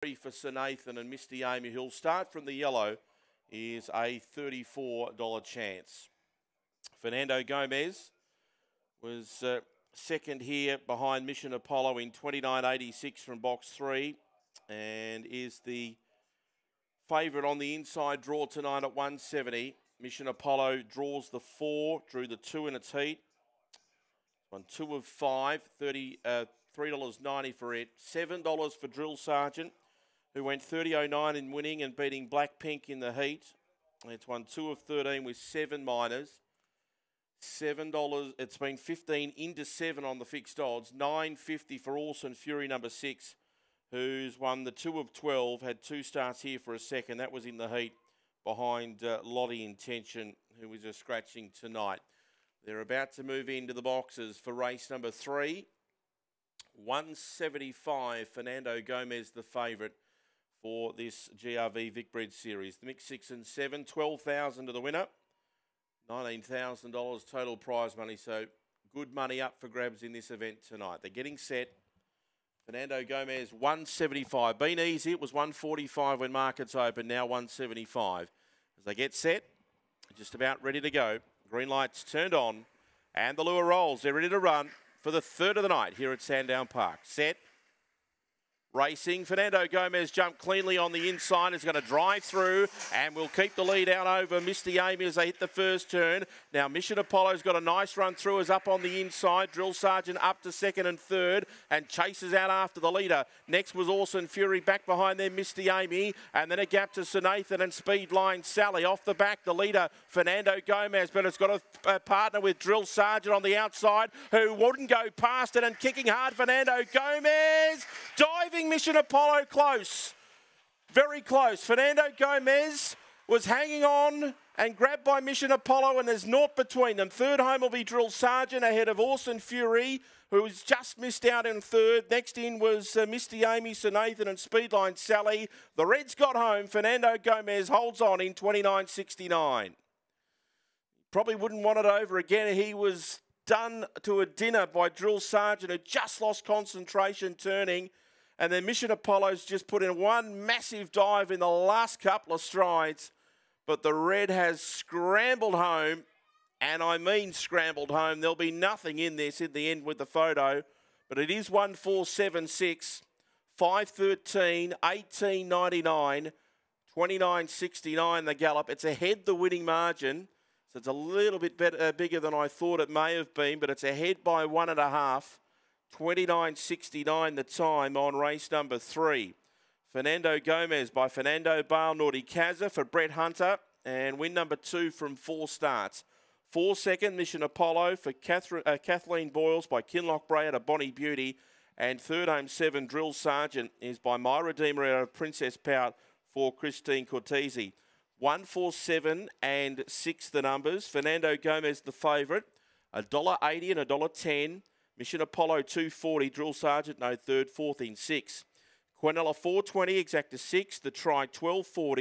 for Sir Nathan and Misty Amy, who'll start from the yellow, is a $34 chance. Fernando Gomez was uh, second here behind Mission Apollo in 29.86 from box three and is the favourite on the inside draw tonight at 170. Mission Apollo draws the four, drew the two in its heat. Won two of five, 30, uh, $3.90 for it. $7 for Drill Sergeant, who went 30.09 in winning and beating Black Pink in the heat. It's won two of 13 with seven minors. Seven dollars. It's been fifteen into seven on the fixed odds. Nine fifty for Orson Fury number six, who's won the two of twelve. Had two starts here for a second. That was in the heat behind uh, Lottie Intention, who was just scratching tonight. They're about to move into the boxes for race number three. 175, Fernando Gomez, the favourite for this GRV Vic Bred Series. The mix six and seven, 12,000 to the winner. $19,000 total prize money. So good money up for grabs in this event tonight. They're getting set. Fernando Gomez, 175. Been easy. It was 145 when markets open. Now 175. As they get set, just about ready to go. Green lights turned on. And the lure rolls. They're ready to run for the third of the night here at Sandown Park. Set. Racing, Fernando Gomez jumped cleanly on the inside, is going to drive through and will keep the lead out over Misty Amy as they hit the first turn. Now Mission Apollo's got a nice run through, is up on the inside. Drill Sergeant up to second and third and chases out after the leader. Next was Orson Fury back behind there, Misty Amy, and then a gap to Sir Nathan and Speedline Sally. Off the back, the leader, Fernando Gomez, but it's got a, a partner with Drill Sergeant on the outside who wouldn't go past it and kicking hard, Fernando Gomez diving Mission Apollo close. Very close. Fernando Gomez was hanging on and grabbed by Mission Apollo, and there's naught between them. Third home will be Drill Sergeant ahead of Orson Fury, who has just missed out in third. Next in was uh, Misty Amy, Sir Nathan, and Speedline Sally. The Reds got home. Fernando Gomez holds on in 29.69. Probably wouldn't want it over again. He was done to a dinner by Drill Sergeant, who just lost concentration turning. And then Mission Apollo's just put in one massive dive in the last couple of strides. But the red has scrambled home, and I mean scrambled home. There'll be nothing in this in the end with the photo, but it is 1476, 513, 1899, 2969 the gallop. It's ahead the winning margin, so it's a little bit better, uh, bigger than I thought it may have been, but it's ahead by one and a half. 29.69 the time on race number three. Fernando Gomez by Fernando Bale Nordi Kaza for Brett Hunter and win number two from four starts. Four second Mission Apollo for Catherine, uh, Kathleen Boyles by Kinloch Brae at a Bonnie Beauty. And third home seven Drill Sergeant is by My Redeemer out of Princess Pout for Christine Cortese. One, four, seven, and six the numbers. Fernando Gomez the favourite. A dollar eighty and a dollar ten. Mission Apollo 240, Drill Sergeant, no third, fourth in six. Quinella 420, exacta six. The try 1240.